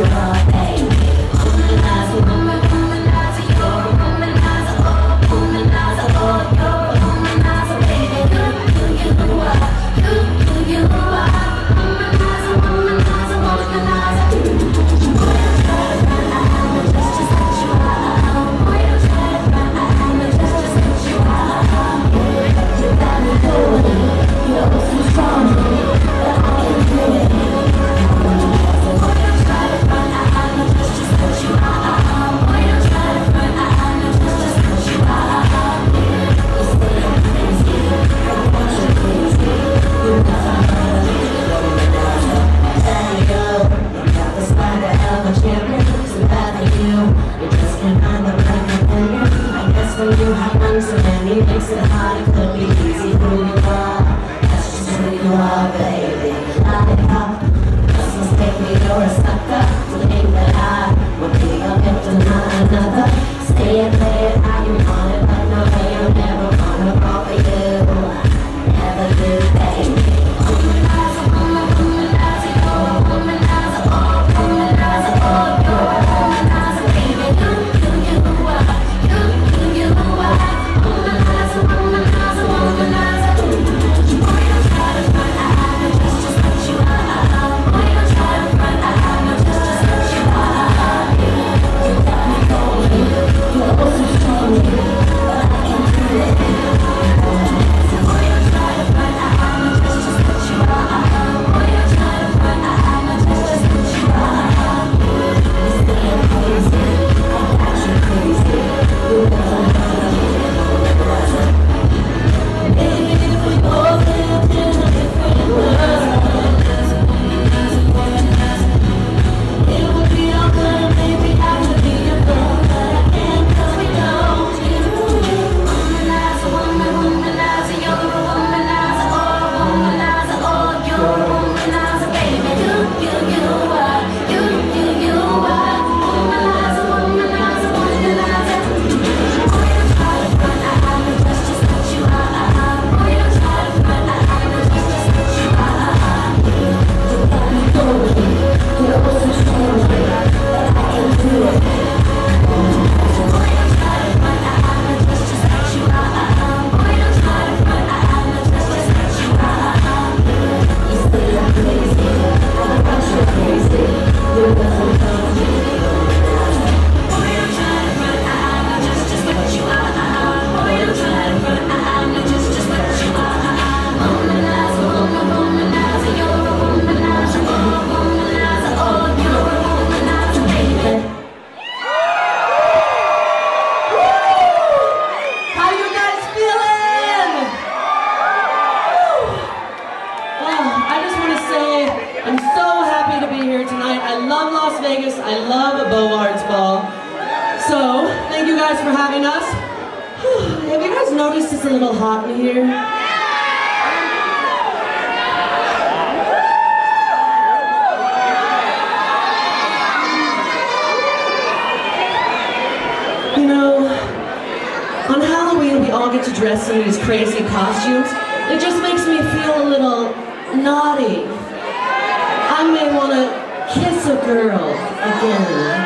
you up love Las Vegas. I love a Beaux-Arts ball. So, thank you guys for having us. Have you guys noticed it's a little hot in here? You know, on Halloween we all get to dress in these crazy costumes. It just makes me feel a little naughty girl again.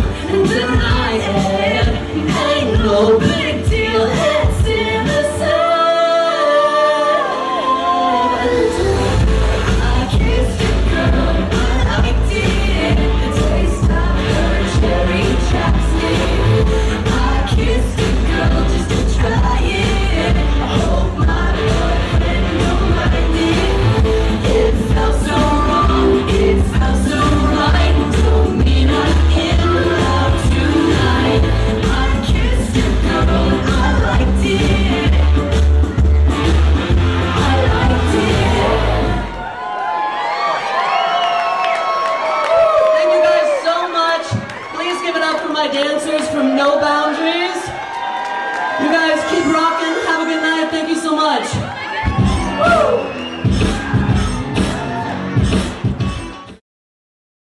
Good deny it. Ain't no big deal,